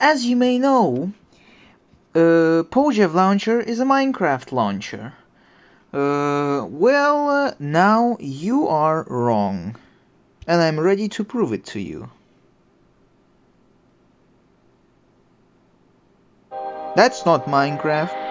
As you may know, uh, PojavLauncher is a Minecraft launcher. Uh, well, uh, now you are wrong. And I'm ready to prove it to you. That's not Minecraft.